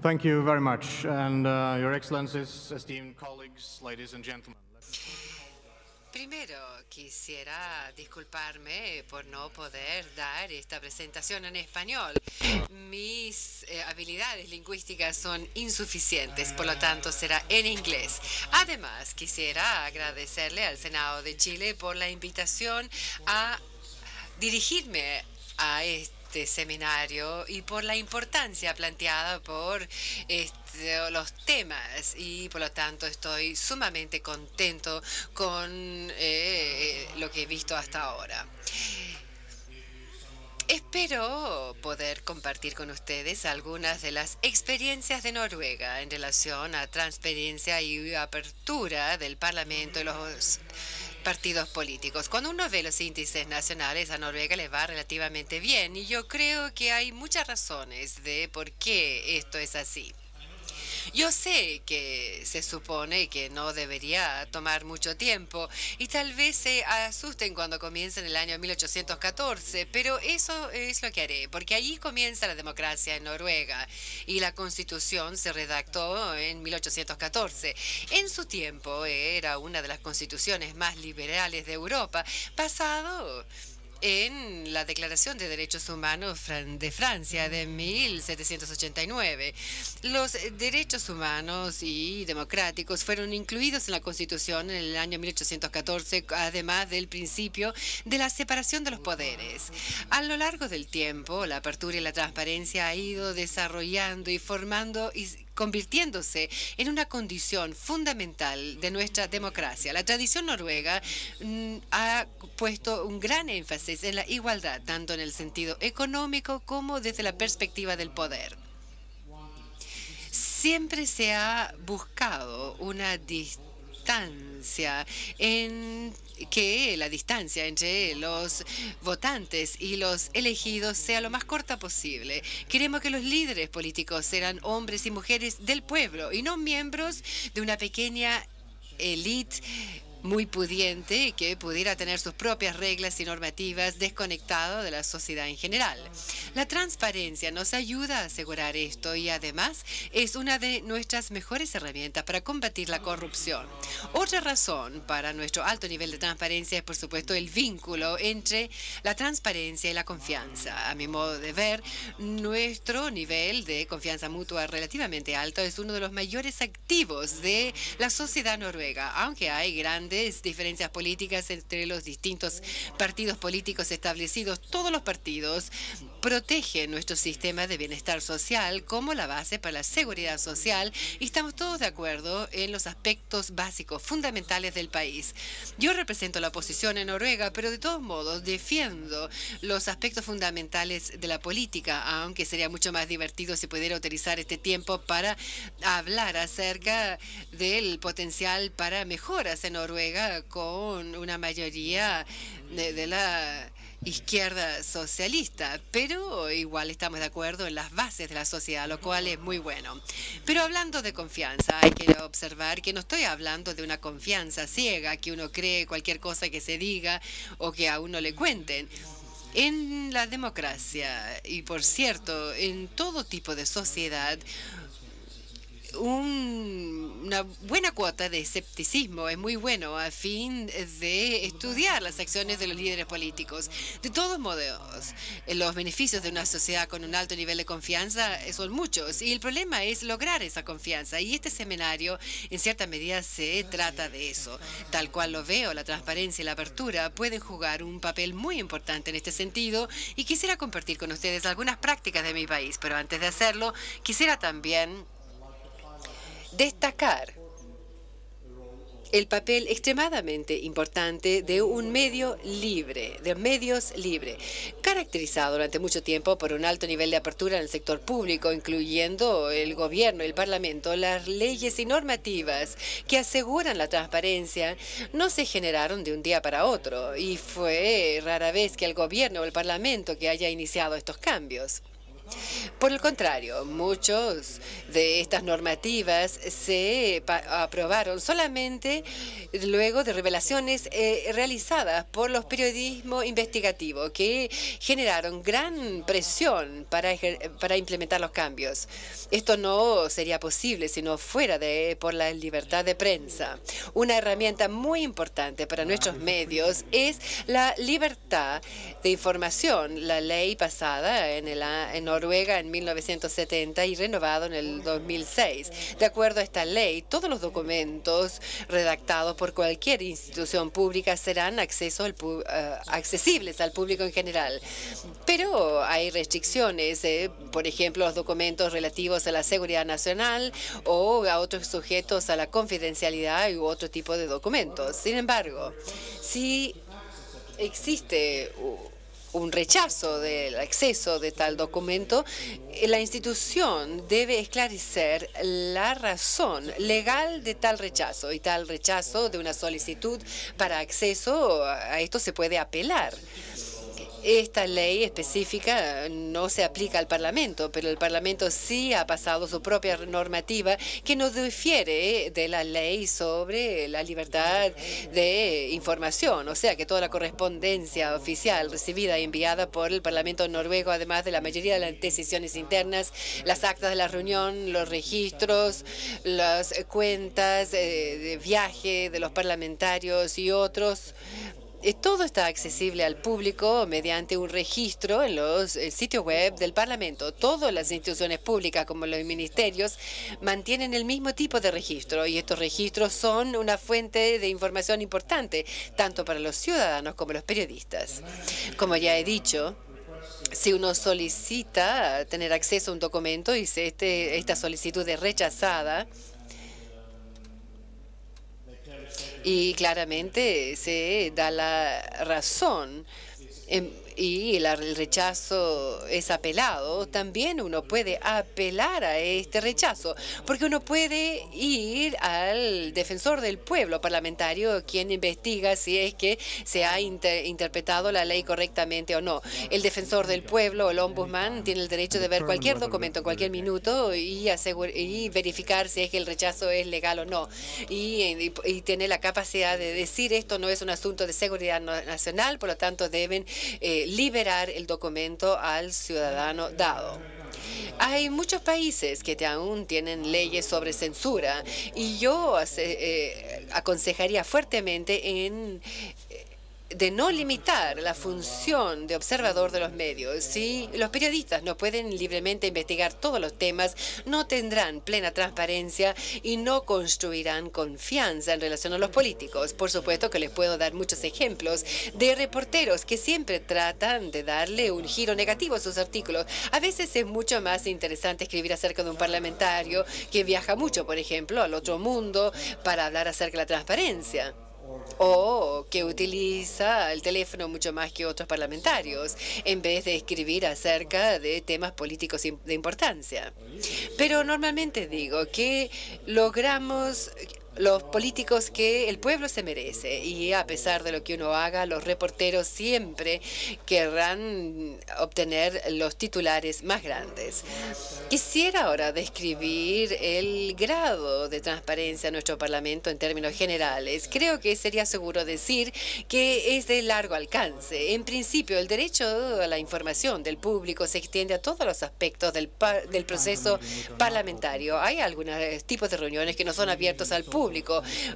Thank you very much. And uh, Your Excellencies, esteemed colleagues, ladies and gentlemen. Primero, quisiera disculparme por no poder dar esta presentación en español. Mis eh, habilidades lingüísticas son insuficientes, por lo tanto será en inglés. Además, quisiera agradecerle al Senado de Chile por la invitación a dirigirme a este seminario y por la importancia planteada por este, los temas y por lo tanto estoy sumamente contento con eh, lo que he visto hasta ahora. Espero poder compartir con ustedes algunas de las experiencias de Noruega en relación a transparencia y apertura del Parlamento y los partidos políticos. Cuando uno ve los índices nacionales, a Noruega le va relativamente bien y yo creo que hay muchas razones de por qué esto es así. Yo sé que se supone que no debería tomar mucho tiempo y tal vez se asusten cuando comience en el año 1814, pero eso es lo que haré, porque allí comienza la democracia en Noruega y la constitución se redactó en 1814. En su tiempo era una de las constituciones más liberales de Europa, pasado en la Declaración de Derechos Humanos de Francia de 1789. Los derechos humanos y democráticos fueron incluidos en la Constitución en el año 1814, además del principio de la separación de los poderes. A lo largo del tiempo, la apertura y la transparencia ha ido desarrollando y formando convirtiéndose en una condición fundamental de nuestra democracia. La tradición noruega mm, ha puesto un gran énfasis en la igualdad, tanto en el sentido económico como desde la perspectiva del poder. Siempre se ha buscado una en que la distancia entre los votantes y los elegidos sea lo más corta posible. Queremos que los líderes políticos sean hombres y mujeres del pueblo y no miembros de una pequeña élite muy pudiente que pudiera tener sus propias reglas y normativas desconectado de la sociedad en general. La transparencia nos ayuda a asegurar esto y además es una de nuestras mejores herramientas para combatir la corrupción. Otra razón para nuestro alto nivel de transparencia es por supuesto el vínculo entre la transparencia y la confianza. A mi modo de ver, nuestro nivel de confianza mutua relativamente alto es uno de los mayores activos de la sociedad noruega, aunque hay grandes diferencias políticas entre los distintos partidos políticos establecidos. Todos los partidos protegen nuestro sistema de bienestar social como la base para la seguridad social y estamos todos de acuerdo en los aspectos básicos, fundamentales del país. Yo represento la oposición en Noruega, pero de todos modos defiendo los aspectos fundamentales de la política, aunque sería mucho más divertido si pudiera utilizar este tiempo para hablar acerca del potencial para mejoras en Noruega con una mayoría de, la izquierda socialista, pero igual estamos de acuerdo en las bases de la sociedad, lo cual es muy bueno. Pero hablando de confianza, hay que observar que no estoy hablando de una confianza ciega, que uno cree cualquier cosa que se diga o que a uno le cuenten. En la democracia, y por cierto, en todo tipo de sociedad, una buena cuota de escepticismo es muy bueno a fin de estudiar las acciones de los líderes políticos. De todos modos, los beneficios de una sociedad con un alto nivel de confianza son muchos y el problema es lograr esa confianza y este seminario en cierta medida se trata de eso. Tal cual lo veo, la transparencia y la apertura pueden jugar un papel muy importante en este sentido y quisiera compartir con ustedes algunas prácticas de mi país, pero antes de hacerlo, quisiera también destacar el papel extremadamente importante de un medio libre, de medios libre, caracterizado durante mucho tiempo por un alto nivel de apertura en el sector público, incluyendo el gobierno, el parlamento, las leyes y normativas que aseguran la transparencia, no se generaron de un día para otro y fue rara vez que el gobierno o el parlamento que haya iniciado estos cambios. Por el contrario, muchos de estas normativas se aprobaron solamente luego de revelaciones eh, realizadas por los periodismos investigativos que generaron gran presión para, para implementar los cambios. Esto no sería posible si no fuera de, por la libertad de prensa. Una herramienta muy importante para nuestros medios es la libertad de información. La ley pasada en, el, en Noruega en 1970 y renovado en el 2006. De acuerdo a esta ley, todos los documentos redactados por cualquier institución pública serán eh, accesibles al público en general. Pero hay restricciones, eh, por ejemplo, los documentos relativos a la seguridad nacional o a otros sujetos a la confidencialidad u otro tipo de documentos. Sin embargo, si existe un rechazo del acceso de tal documento, la institución debe esclarecer la razón legal de tal rechazo y tal rechazo de una solicitud para acceso a esto se puede apelar. Esta ley específica no se aplica al Parlamento, pero el Parlamento sí ha pasado su propia normativa que no difiere de la ley sobre la libertad de información. O sea que toda la correspondencia oficial recibida y enviada por el Parlamento noruego, además de la mayoría de las decisiones internas, las actas de la reunión, los registros, las cuentas eh, de viaje de los parlamentarios y otros, todo está accesible al público mediante un registro en los sitios web del Parlamento. Todas las instituciones públicas, como los ministerios, mantienen el mismo tipo de registro y estos registros son una fuente de información importante, tanto para los ciudadanos como los periodistas. Como ya he dicho, si uno solicita tener acceso a un documento y si este, esta solicitud es rechazada, y claramente se da la razón. Em, y el rechazo es apelado, también uno puede apelar a este rechazo, porque uno puede ir al defensor del pueblo parlamentario, quien investiga si es que se ha interpretado la ley correctamente o no. El defensor del pueblo, el ombudsman, tiene el derecho de ver cualquier documento en cualquier minuto y, y verificar si es que el rechazo es legal o no. Y, y, tiene la capacidad de decir esto no es un asunto de seguridad nacional, por lo tanto deben eh, liberar el documento al ciudadano dado. Hay muchos países que aún tienen leyes sobre censura y yo eh, aconsejaría fuertemente en de no limitar la función de observador de los medios. Si los periodistas no pueden libremente investigar todos los temas, no tendrán plena transparencia y no construirán confianza en relación a los políticos. Por supuesto que les puedo dar muchos ejemplos de reporteros que siempre tratan de darle un giro negativo a sus artículos. A veces es mucho más interesante escribir acerca de un parlamentario que viaja mucho, por ejemplo, al otro mundo para hablar acerca de la transparencia o que utiliza el teléfono mucho más que otros parlamentarios, en vez de escribir acerca de temas políticos de importancia. Pero normalmente digo que logramos los políticos que el pueblo se merece. Y a pesar de lo que uno haga, los reporteros siempre querrán obtener los titulares más grandes. Quisiera ahora describir el grado de transparencia en nuestro Parlamento en términos generales. Creo que sería seguro decir que es de largo alcance. En principio, el derecho a la información del público se extiende a todos los aspectos del, del proceso parlamentario. Hay algunos tipos de reuniones que no son abiertos al público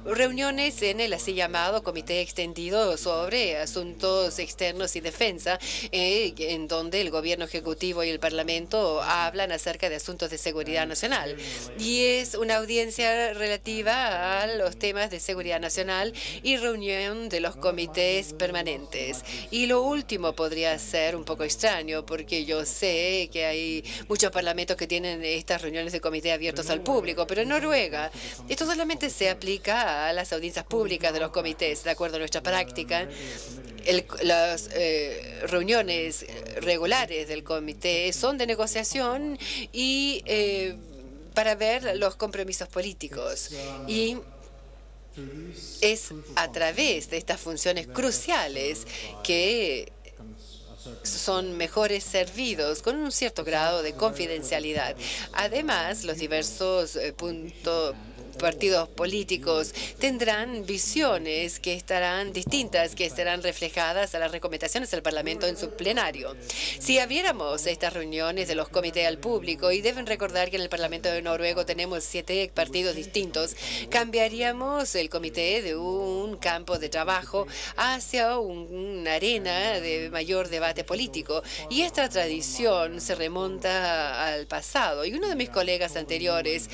Reuniones en el así llamado Comité Extendido sobre Asuntos Externos y Defensa, eh, en donde el Gobierno Ejecutivo y el Parlamento hablan acerca de asuntos de seguridad nacional. Y es una audiencia relativa a los temas de seguridad nacional y reunión de los comités permanentes. Y lo último podría ser un poco extraño, porque yo sé que hay muchos parlamentos que tienen estas reuniones de comité abiertos al público, pero en Noruega esto solamente se aplica a las audiencias públicas de los comités. De acuerdo a nuestra práctica, las eh, reuniones regulares del comité son de negociación y eh, para ver los compromisos políticos. Y es a través de estas funciones cruciales que son mejores servidos con un cierto grado de confidencialidad. Además, los diversos eh, puntos partidos políticos tendrán visiones que estarán distintas, que estarán reflejadas a las recomendaciones del Parlamento en su plenario. Si abriéramos estas reuniones de los comités al público, y deben recordar que en el Parlamento de Noruego tenemos siete partidos distintos, cambiaríamos el comité de un campo de trabajo hacia una arena de mayor debate político. Y esta tradición se remonta al pasado. Y uno de mis colegas anteriores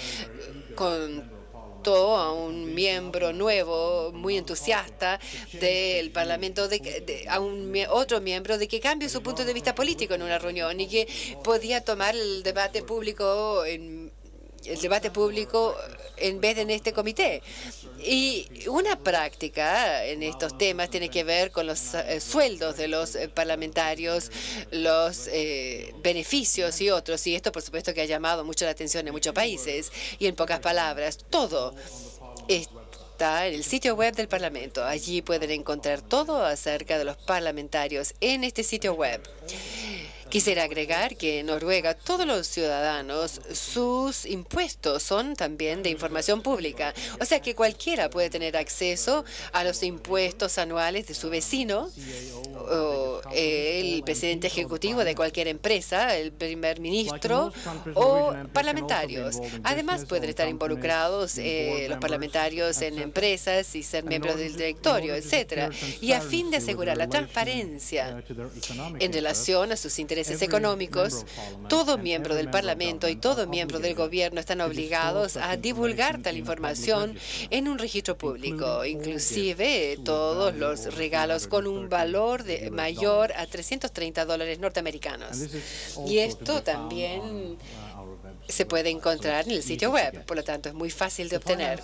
con a un miembro nuevo, muy entusiasta del Parlamento, de, a un otro miembro de que cambie su punto de vista político en una reunión y que podía tomar el debate público en el debate público en vez de en este comité. Y una práctica en estos temas tiene que ver con los eh, sueldos de los eh, parlamentarios, los eh, beneficios y otros. Y esto, por supuesto, que ha llamado mucho la atención en muchos países. Y en pocas palabras, todo está en el sitio web del Parlamento. Allí pueden encontrar todo acerca de los parlamentarios en este sitio web. Quisiera agregar que en Noruega todos los ciudadanos, sus impuestos son también de información pública. O sea que cualquiera puede tener acceso a los impuestos anuales de su vecino, o el presidente ejecutivo de cualquier empresa, el primer ministro o parlamentarios. Además pueden estar involucrados eh, los parlamentarios en empresas y ser miembros del directorio, etcétera. Y a fin de asegurar la transparencia en relación a sus intereses económicos, todo miembro del Parlamento y todo miembro del Gobierno están obligados a divulgar tal información en un registro público, inclusive todos los regalos con un valor de mayor a 330 dólares norteamericanos. Y esto también se puede encontrar en el sitio web, por lo tanto es muy fácil de obtener.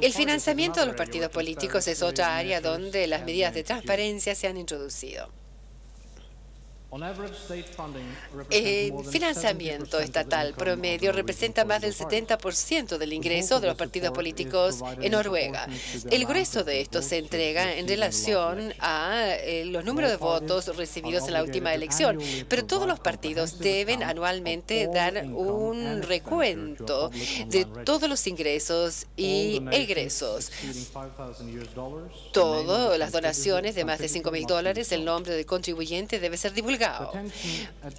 El financiamiento de los partidos políticos es otra área donde las medidas de transparencia se han introducido. El financiamiento estatal promedio representa más del 70% del ingreso de los partidos políticos en Noruega. El grueso de esto se entrega en relación a eh, los números de votos recibidos en la última elección, pero todos los partidos deben anualmente dar un recuento de todos los ingresos y egresos. Todas las donaciones de más de 5 mil dólares, el nombre del contribuyente debe ser divulgado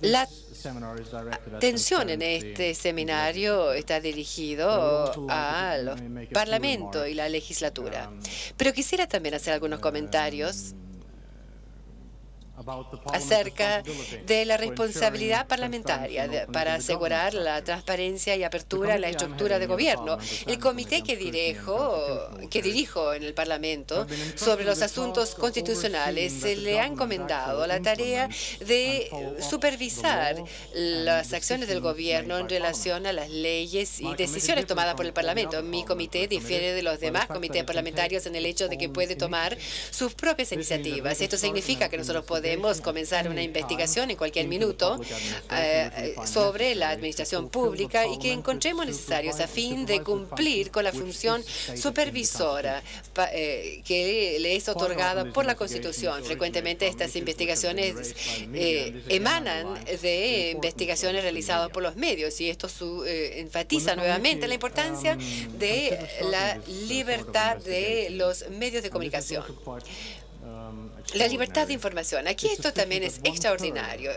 la atención en este seminario está dirigido al Parlamento y la legislatura. Pero quisiera también hacer algunos comentarios acerca de la responsabilidad parlamentaria para asegurar la transparencia y apertura en la estructura de gobierno. El comité que dirijo, que dirijo en el Parlamento sobre los asuntos constitucionales se le ha encomendado la tarea de supervisar las acciones del gobierno en relación a las leyes y decisiones tomadas por el Parlamento. Mi comité difiere de los demás comités parlamentarios en el hecho de que puede tomar sus propias iniciativas. Esto significa que nosotros podemos podemos comenzar una investigación en cualquier minuto eh, sobre la administración pública y que encontremos necesarios a fin de cumplir con la función supervisora eh, que le es otorgada por la Constitución. Frecuentemente estas investigaciones eh, emanan de investigaciones realizadas por los medios y esto enfatiza nuevamente la importancia de la libertad de los medios de comunicación. La libertad de información. Aquí esto también es extraordinario.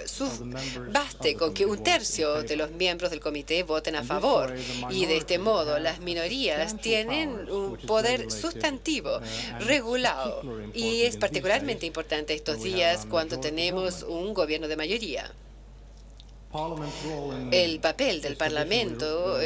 baste con que un tercio de los miembros del comité voten a favor y de este modo las minorías tienen un poder sustantivo regulado y es particularmente importante estos días cuando tenemos un gobierno de mayoría. El papel del Parlamento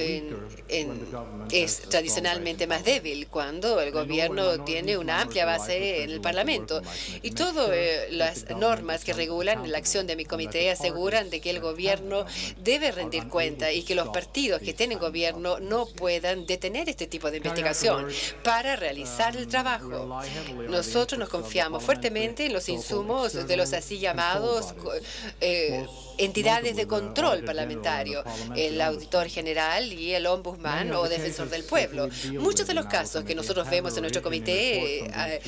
es tradicionalmente más débil cuando el gobierno tiene una amplia base en el Parlamento. Y todas eh, las normas que regulan la acción de mi comité aseguran de que el gobierno debe rendir cuenta y que los partidos que tienen gobierno no puedan detener este tipo de investigación para realizar el trabajo. Nosotros nos confiamos fuertemente en los insumos de los así llamados eh, entidades de control parlamentario, el auditor general y el ombudsman o defensor del pueblo. Muchos de los casos que nosotros vemos en nuestro comité eh,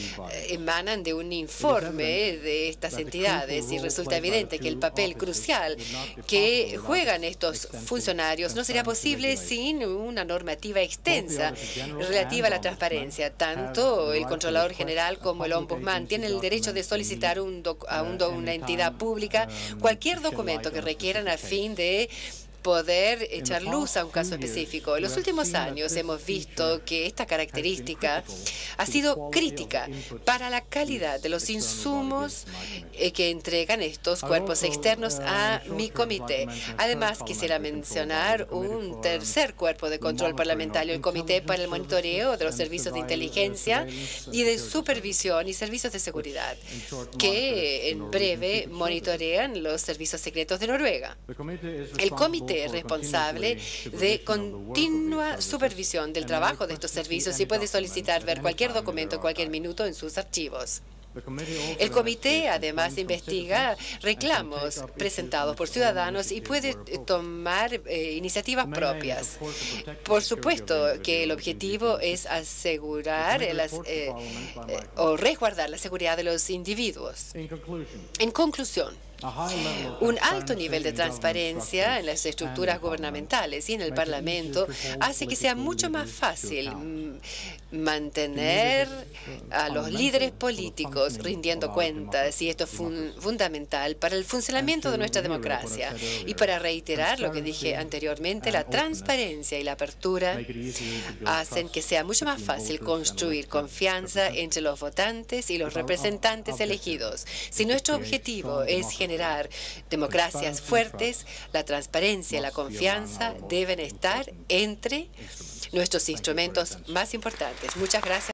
emanan de un informe de estas entidades y resulta evidente que el papel crucial que juegan estos funcionarios no sería posible sin una normativa extensa relativa a la transparencia. Tanto el controlador general como el ombudsman tienen el derecho de solicitar a una entidad pública cualquier documento que requieran a fin de poder echar luz a un caso específico. En los últimos años hemos visto que esta característica ha sido crítica para la calidad de los insumos eh, que entregan estos cuerpos externos a mi comité. Además, quisiera mencionar un tercer cuerpo de control parlamentario, el Comité para el Monitoreo de los Servicios de Inteligencia y de Supervisión y Servicios de Seguridad, que en breve monitorean los servicios secretos de Noruega. El comité responsable de continua supervisión del trabajo de estos servicios y puede solicitar ver cualquier documento en cualquier minuto en sus archivos. El comité además investiga reclamos presentados por ciudadanos y puede tomar eh, iniciativas propias. Por supuesto que el objetivo es asegurar eh, eh, o resguardar la seguridad de los individuos. En conclusión, un alto nivel de transparencia en las estructuras gubernamentales y en el Parlamento hace que sea mucho más fácil mm, mantener a los líderes políticos rindiendo cuentas y esto es fundamental para el funcionamiento de nuestra democracia. Y para reiterar lo que dije anteriormente, la transparencia y la apertura hacen que sea mucho más fácil construir confianza entre los votantes y los representantes elegidos. Si nuestro objetivo es generar generar democracias fuertes, la transparencia y la confianza deben estar entre nuestros instrumentos más importantes. Muchas gracias.